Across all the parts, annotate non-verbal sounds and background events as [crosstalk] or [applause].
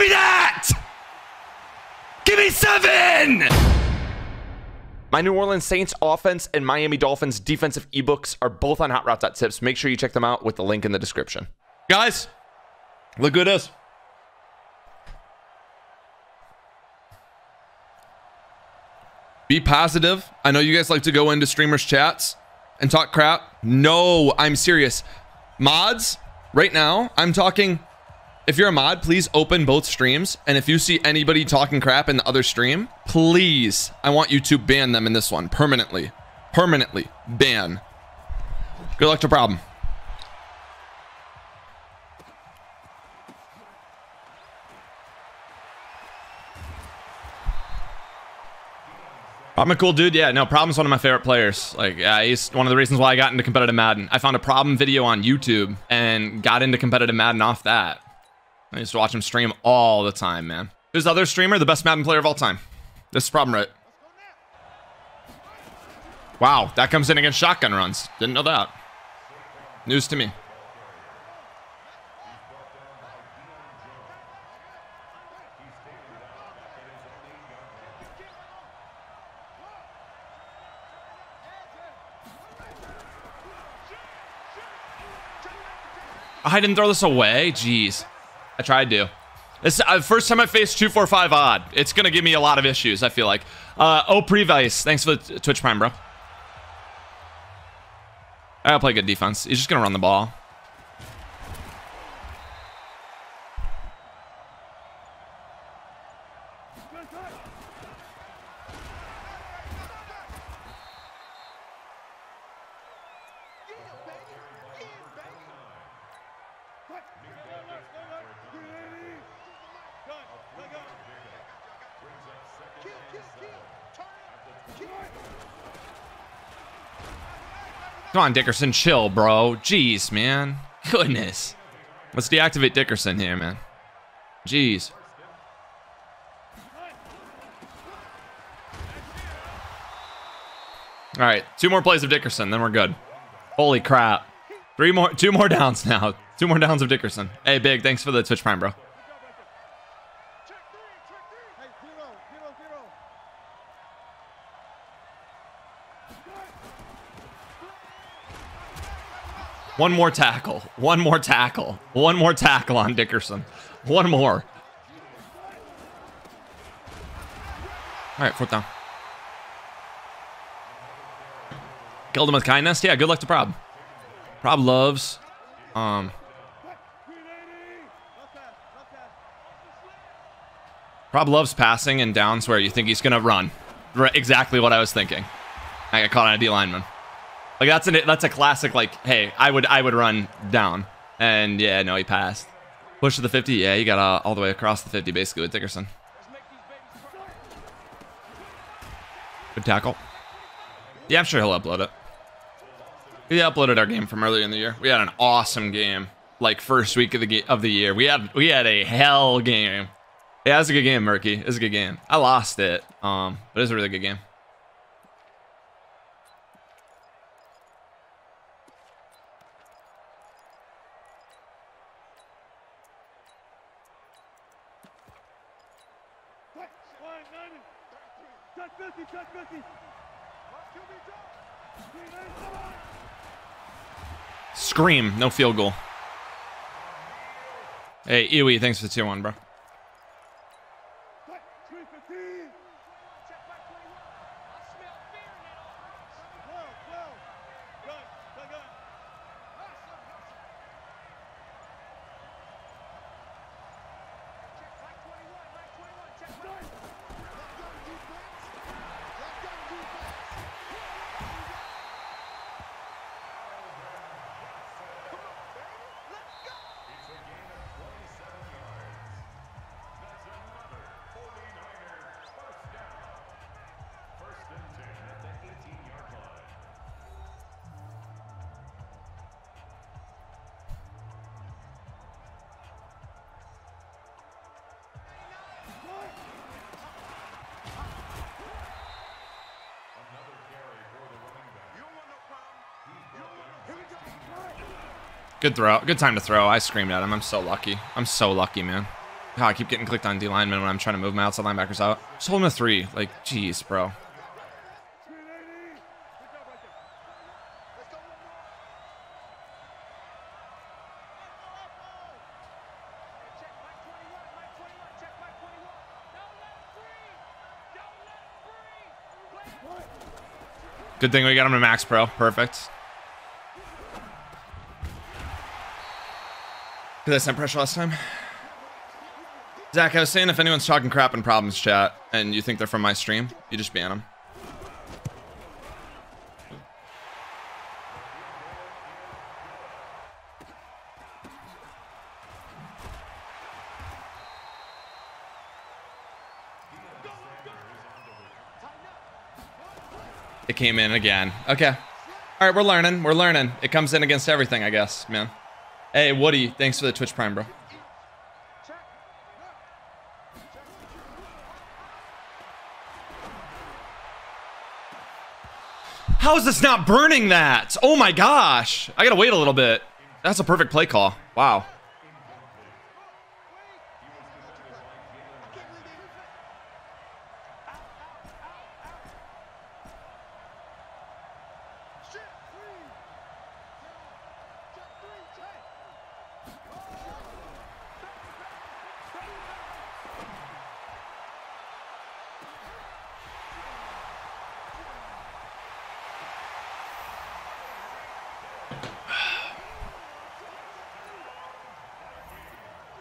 Give me that! Give me seven! My New Orleans Saints offense and Miami Dolphins defensive ebooks are both on hotroute.tips. Make sure you check them out with the link in the description. Guys, look who it is. Be positive. I know you guys like to go into streamers' chats and talk crap. No, I'm serious. Mods, right now, I'm talking. If you're a mod, please open both streams. And if you see anybody talking crap in the other stream, please, I want you to ban them in this one permanently. Permanently ban. Good luck to problem. I'm a cool dude. Yeah, no, Problem's one of my favorite players. Like, yeah, he's one of the reasons why I got into competitive Madden. I found a Problem video on YouTube and got into competitive Madden off that. I used to watch him stream all the time, man. His other streamer, the best Madden player of all time. This is Problem Wright. Wow, that comes in against shotgun runs. Didn't know that. News to me. I didn't throw this away. Jeez. I tried to. This uh, first time I faced 245 odd. It's going to give me a lot of issues, I feel like. Uh, oh, Previce. Thanks for the Twitch Prime, bro. I'll play good defense. He's just going to run the ball. Come on, Dickerson, chill, bro. Jeez, man. Goodness. Let's deactivate Dickerson here, man. Jeez. All right, two more plays of Dickerson, then we're good. Holy crap. Three more, two more [laughs] downs now. Two more downs of Dickerson. Hey, Big, thanks for the Twitch Prime, bro. One more tackle. One more tackle. One more tackle on Dickerson. One more. All right, fourth down. Killed him with kindness. Yeah, good luck to Prob. Prob loves. Um. Prob loves passing and downs where you think he's gonna run. Right, exactly what I was thinking. I got caught on a D lineman. Like that's an that's a classic. Like, hey, I would I would run down, and yeah, no, he passed. Push to the 50. Yeah, he got uh, all the way across the 50 basically with Dickerson. Good tackle. Yeah, I'm sure he'll upload it. He uploaded our game from earlier in the year. We had an awesome game, like first week of the of the year. We had we had a hell game. Yeah, it was a good game, Murky. It was a good game. I lost it, um, but it was a really good game. Scream, no field goal. Hey, Iwi, thanks for the tier one, bro. Good throw. Good time to throw. I screamed at him. I'm so lucky. I'm so lucky, man. Oh, I keep getting clicked on D lineman when I'm trying to move my outside linebackers out. Just holding a three. Like, jeez, bro. Good thing we got him to max pro. Perfect. I send pressure last time? Zach, I was saying if anyone's talking crap in problems chat and you think they're from my stream, you just ban them. It came in again. Okay. All right, we're learning. We're learning. It comes in against everything, I guess, man. Hey, Woody, thanks for the Twitch Prime, bro. How is this not burning that? Oh my gosh. I gotta wait a little bit. That's a perfect play call. Wow.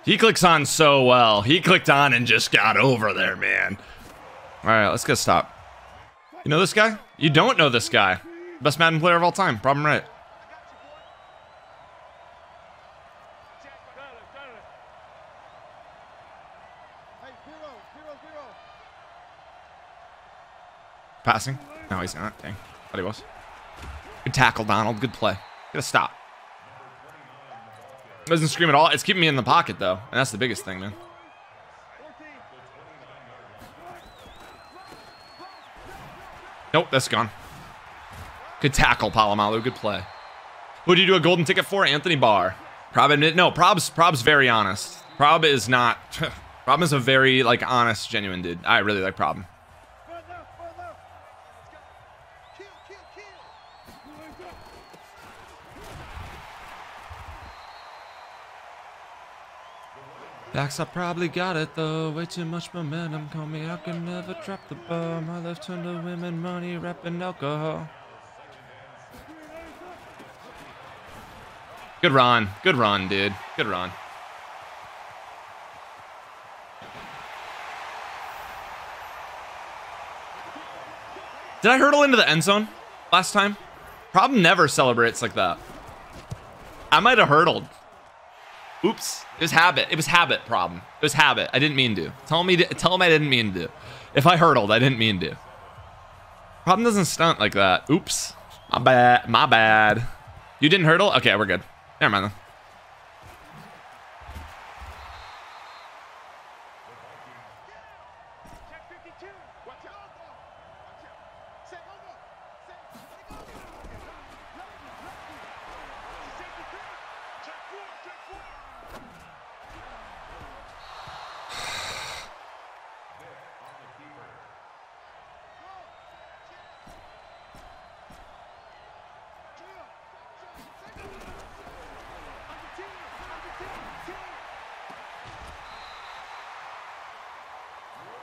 He clicks on so well. He clicked on and just got over there, man. All right, let's get a stop. You know this guy? You don't know this guy. Best Madden player of all time. Problem Wright. Passing? No, he's not. Dang. Thought he was. Good tackle, Donald. Good play. Gotta stop. Doesn't scream at all. It's keeping me in the pocket, though. And that's the biggest thing, man. Nope, that's gone. Good tackle, Polamalu. Good play. Who do you do a golden ticket for? Anthony Barr. Prob no, Prob's Prob's very honest. Prob is not [sighs] Prob is a very like honest, genuine dude. I really like Prob. Backs, I probably got it though. Way too much momentum. Call me, I can never drop the ball. My left turn to women, money, rapping alcohol. Good run. Good run, dude. Good run. Did I hurdle into the end zone last time? Problem never celebrates like that. I might have hurdled. Oops. It was habit. It was habit problem. It was habit. I didn't mean to. Tell me. To, tell him I didn't mean to. If I hurdled, I didn't mean to. Problem doesn't stunt like that. Oops. My bad. My bad. You didn't hurdle? Okay, we're good. Never mind then.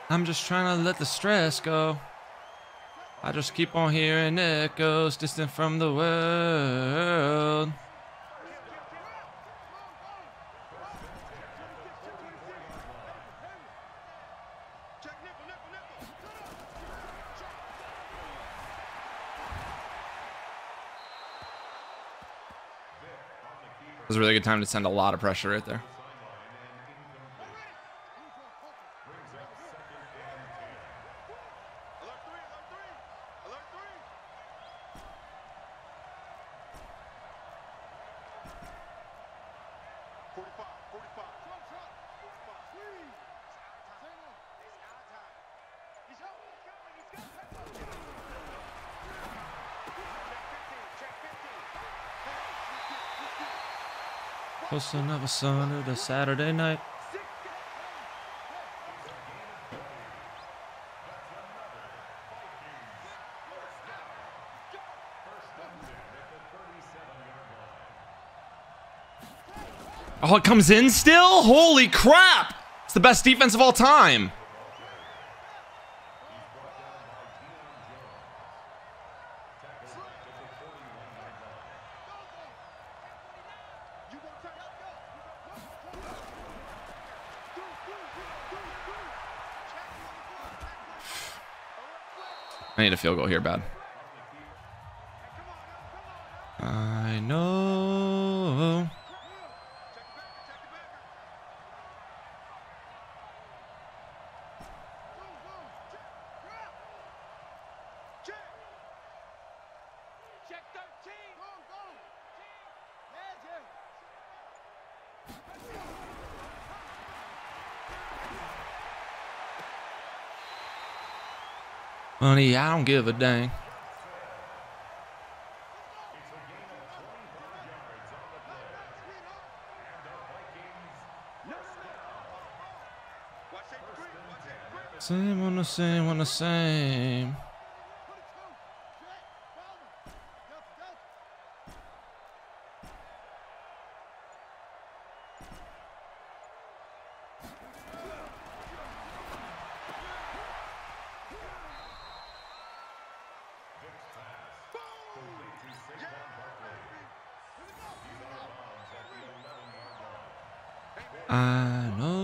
I'm just trying to let the stress go. I just keep on hearing echoes distant from the world. Was a really good time to send a lot of pressure right there. What's another Sunday to Saturday night? Oh, it comes in still? Holy crap! It's the best defense of all time. Need a field goal here, bad. Honey, I don't give a dang. Same on the same on the same. I know.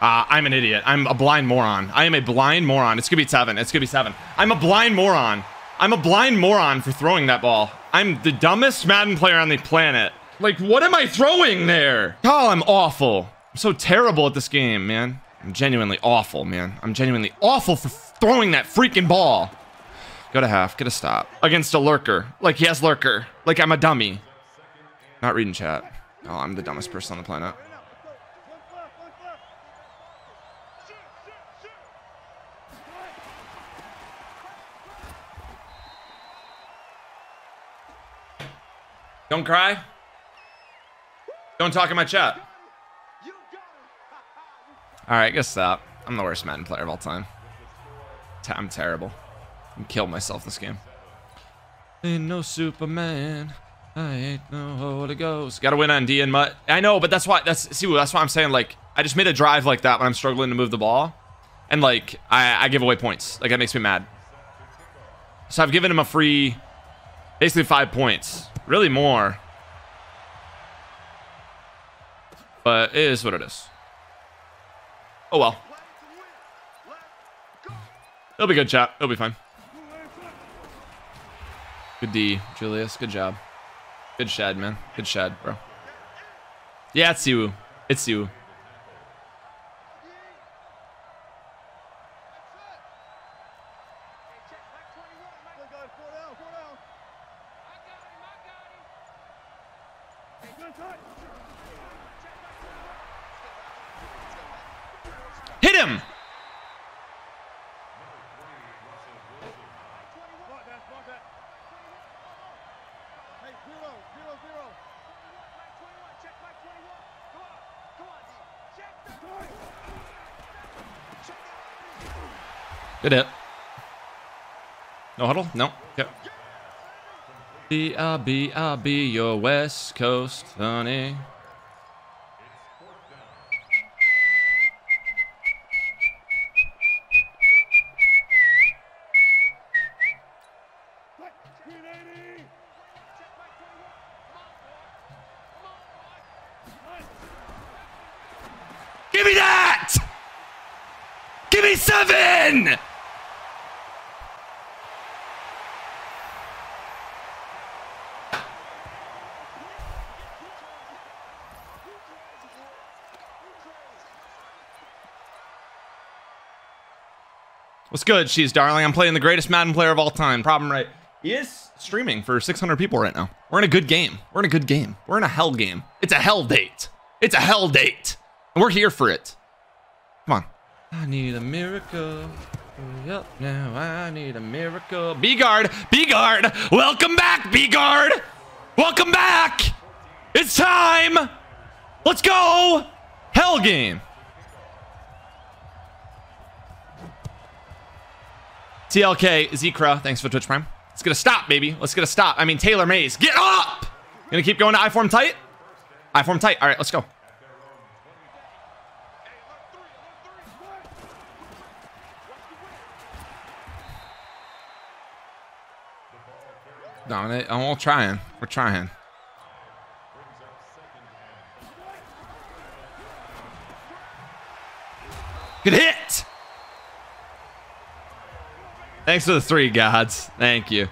Uh, I'm an idiot. I'm a blind moron. I am a blind moron. It's gonna be seven. It's gonna be seven. I'm a blind moron. I'm a blind moron for throwing that ball. I'm the dumbest Madden player on the planet. Like, what am I throwing there? Oh, I'm awful. I'm so terrible at this game, man. I'm genuinely awful, man. I'm genuinely awful for throwing that freaking ball. Go to half. Get a stop. Against a lurker. Like, he has lurker. Like, I'm a dummy. Not reading chat. Oh, I'm the dumbest person on the planet. Don't cry. Don't talk in my chat. All right, guess stop. I'm the worst Madden player of all time. I'm terrible. I'm killed myself this game. Ain't no Superman. I ain't no Holy Ghost. Gotta win on D and Mutt. I know, but that's why. That's see. That's why I'm saying like I just made a drive like that when I'm struggling to move the ball, and like I, I give away points. Like that makes me mad. So I've given him a free, basically five points. Really more. But it is what it is. Oh well. It'll be good, chat. It'll be fine. Good D, Julius. Good job. Good shad, man. Good shad, bro. Yeah, it's you. It's you. Hit him! Good hit. No huddle? No. Yep. Be I'll be I'll be your West Coast honey. Give me that! Give me seven! What's good, she's darling? I'm playing the greatest Madden player of all time. Problem Wright. He is streaming for 600 people right now. We're in a good game. We're in a good game. We're in a hell game. It's a hell date. It's a hell date. And we're here for it. Come on. I need a miracle. Yep, now I need a miracle. B guard, B guard, welcome back, B guard. Welcome back. It's time. Let's go. Hell game. TLK Zekra, thanks for Twitch Prime. Let's get a stop, baby. Let's get a stop. I mean, Taylor Mays, get up. Gonna keep going to I form tight. I form tight. All right, let's go. Dominate. Oh, I'm all trying. We're trying. Good hit. Thanks for the three, gods. Thank you.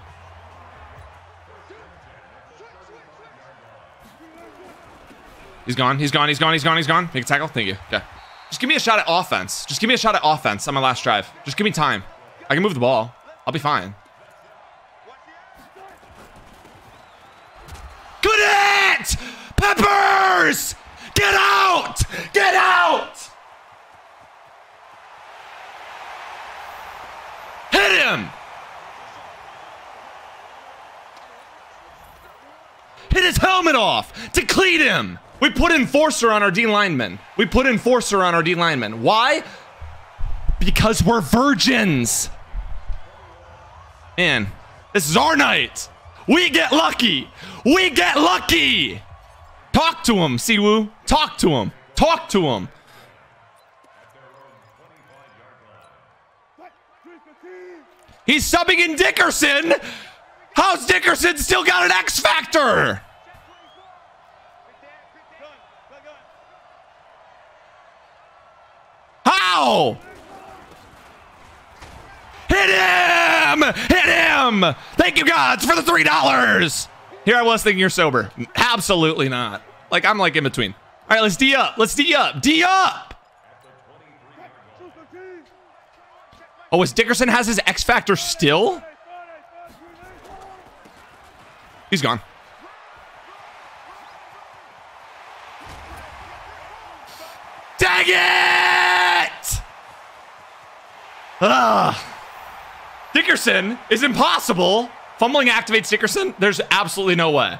He's gone. He's gone. He's gone. He's gone. He's gone. Make a tackle. Thank you. Okay. Just give me a shot at offense. Just give me a shot at offense on my last drive. Just give me time. I can move the ball. I'll be fine. Good hit! Peppers! Get out! Get out! Hit him! Hit his helmet off! to Decleat him! We put Enforcer on our D lineman. We put Enforcer on our D lineman. Why? Because we're virgins. Man, this is our night. We get lucky. We get lucky. Talk to him, Siwoo. Talk to him. Talk to him. He's subbing in Dickerson. How's Dickerson still got an X factor? How? Hit him! Hit him! Thank you, gods, for the three dollars. Here I was thinking you're sober. Absolutely not. Like I'm like in between. All right, let's D up. Let's D up. D up. Oh, is Dickerson has his X Factor still? He's gone. Dang it! Ah. Dickerson is impossible. Fumbling activates Dickerson. There's absolutely no way.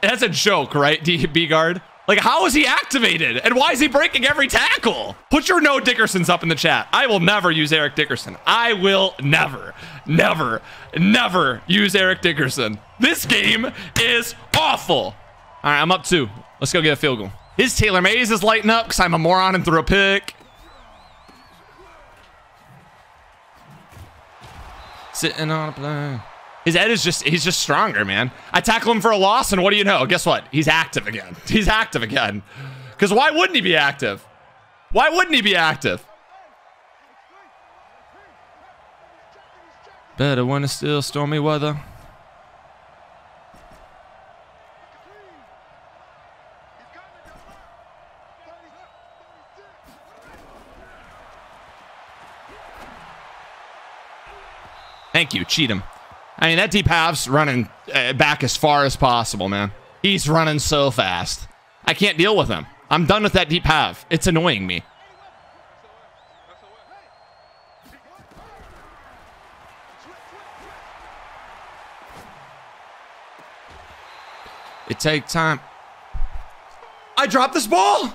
That's a joke, right, DB guard? Like, how is he activated? And why is he breaking every tackle? Put your no Dickersons up in the chat. I will never use Eric Dickerson. I will never, never, never use Eric Dickerson. This game is awful. All right, I'm up two. Let's go get a field goal. His Taylor Mays is lighting up because I'm a moron and threw a pick. Sitting on a plane. His head is just, he's just stronger, man. I tackle him for a loss, and what do you know? Guess what? He's active again. [laughs] He's active again. Because why wouldn't he be active? Why wouldn't he be active? Better when it's still stormy weather. Thank you, Cheatham. I mean, that deep half's running uh, back as far as possible, man. He's running so fast. I can't deal with him. I'm done with that deep half. It's annoying me. It takes time. I dropped this ball.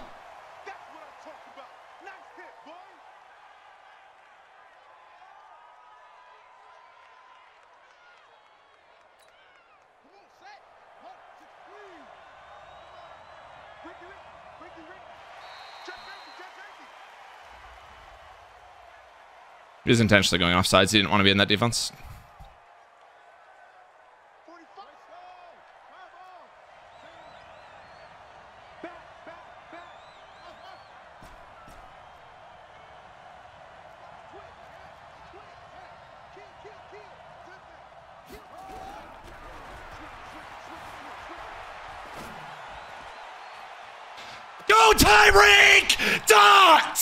He was intentionally going off sides. He didn't want to be in that defense. Go Tyreek! Dot!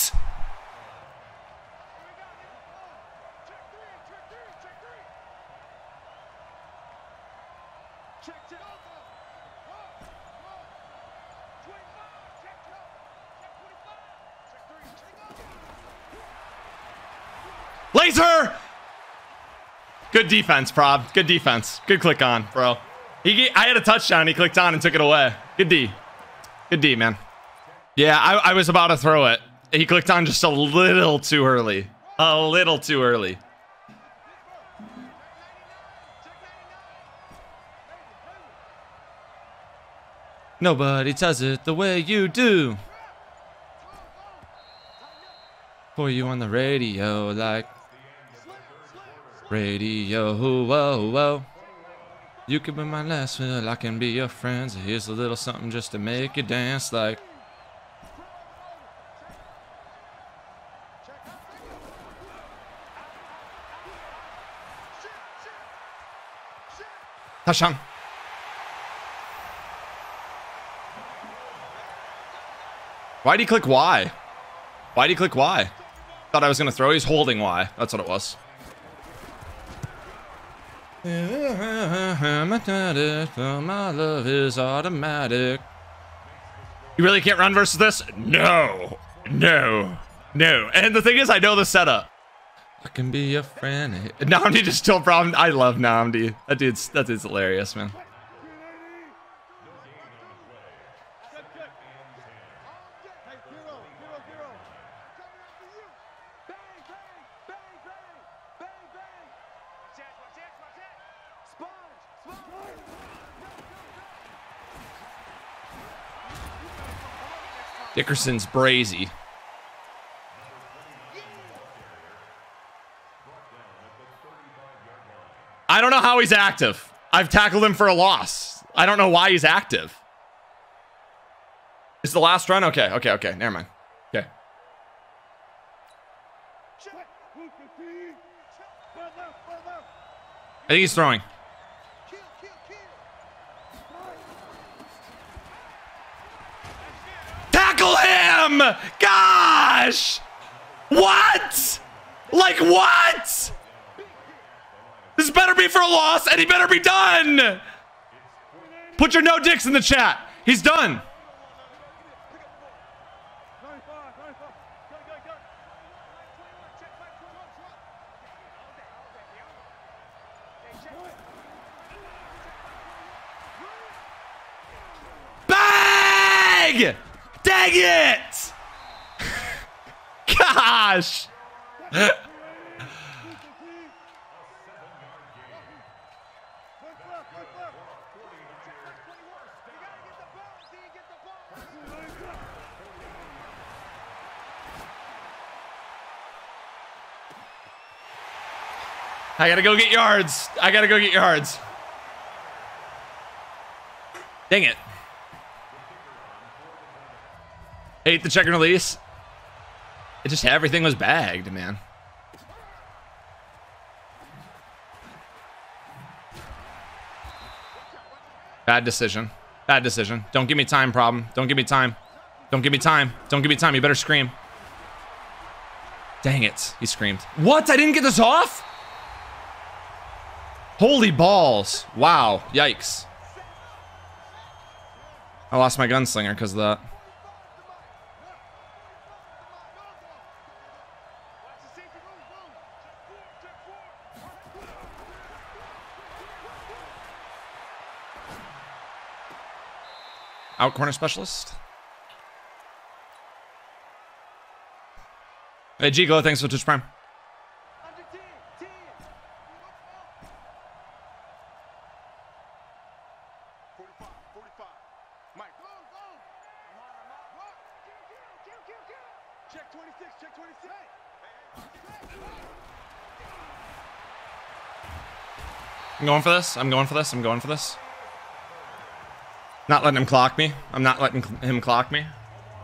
Good defense, Prob. Good defense. Good click on, bro. He, I had a touchdown. He clicked on and took it away. Good D. Good D, man. Yeah, I, I was about to throw it. He clicked on just a little too early. A little too early. Nobody does it the way you do. For you on the radio, like radio, whoa, whoa. You could be my last will, I can be your friend. Here's a little something just to make you dance like. Touchdown. Why'd he click Y? Why'd he click Y? Thought I was gonna throw. He's holding Y. That's what it was. My love is automatic. You really can't run versus this? No. No. No. And the thing is, I know the setup. I can be a friend. Namdi just still problem. I love Namdi. That dude's that dude's hilarious, man. Dickerson's brazy. I don't know how he's active. I've tackled him for a loss. I don't know why he's active. Is the last run? Okay, okay, okay. Never mind. Okay. I think he's throwing. Tackle him! Gosh! What? Like what? This better be for a loss, and he better be done. Put your no dicks in the chat. He's done. Bag! Dang it! Gosh! I gotta go get yards. I gotta go get yards. Dang it. Hate the check and release. It just everything was bagged, man. Bad decision. Bad decision. Don't give me time, problem. Don't give me time. Don't give me time. Don't give me time. You better scream. Dang it. He screamed. What? I didn't get this off? Holy balls. Wow. Yikes. I lost my gunslinger because of that. Out corner specialist. Hey, Gigo, thanks for Twitch Prime. I'm going for this. I'm going for this. I'm going for this. Not letting him clock me. I'm not letting him clock me.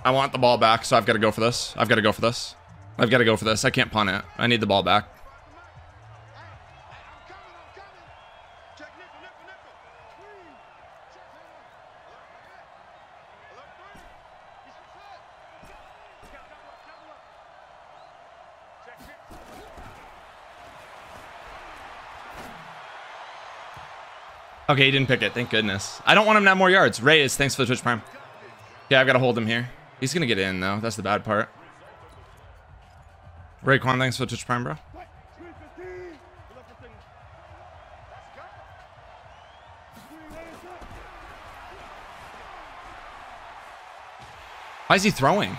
I want the ball back, so I've got to go for this. I've got to go for this. I've got to go for this. I can't punt it. I need the ball back. Okay, he didn't pick it. Thank goodness. I don't want him to have more yards. Reyes, thanks for the Twitch Prime. Yeah, I've got to hold him here. He's going to get in, though. That's the bad part. Rayquan, thanks for the Twitch Prime, bro. Why is he throwing?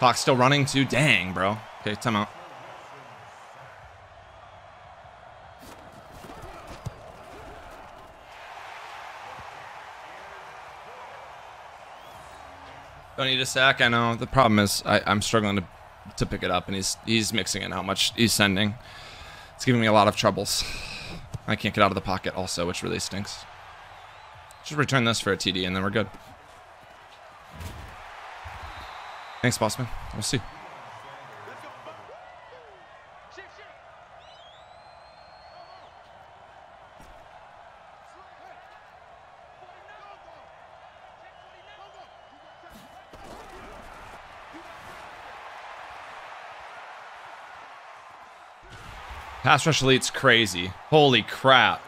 Fox still running too. Dang, bro. Okay, timeout. Don't need a sack. I know. The problem is I, I'm struggling to to pick it up, and he's he's mixing it how much he's sending. It's giving me a lot of troubles. I can't get out of the pocket also, which really stinks. Just return this for a TD, and then we're good. Thanks, Bossman. We'll see. Pass rush elite's crazy. Holy crap.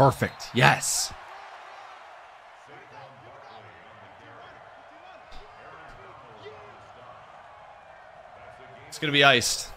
Perfect. Yes. It's going to be iced.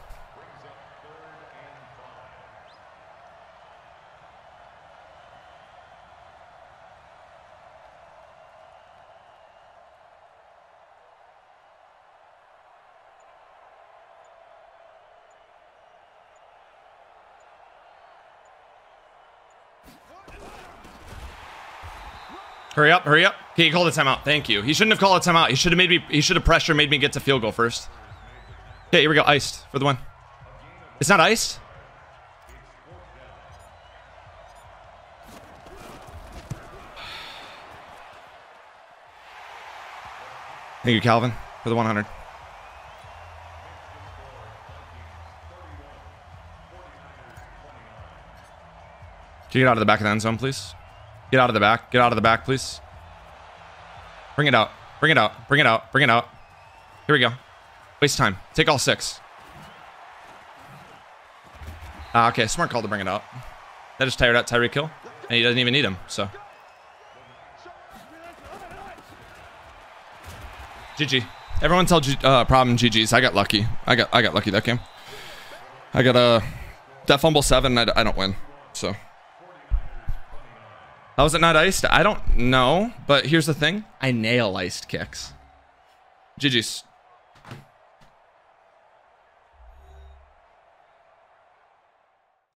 Hurry up, hurry up. Okay, he called a timeout. Thank you. He shouldn't have called a timeout. He should have made me he should have pressure made me get to field goal first. Okay, here we go. Iced for the one. It's not iced? Thank you, Calvin, for the 100. Can you get out of the back of the end zone, please? Get out of the back. Get out of the back, please. Bring it out. Bring it out. Bring it out. Bring it out. Here we go. Waste time. Take all six. Ah, okay. Smart call to bring it out. That just tired out Tyreek Hill. And he doesn't even need him, so. GG. Everyone tell G uh, problem GG's. I got lucky. I got I got lucky that game. I got a uh, that fumble seven. I, I don't win. So. How is it not iced? I don't know, but here's the thing. I nail iced kicks. GG's.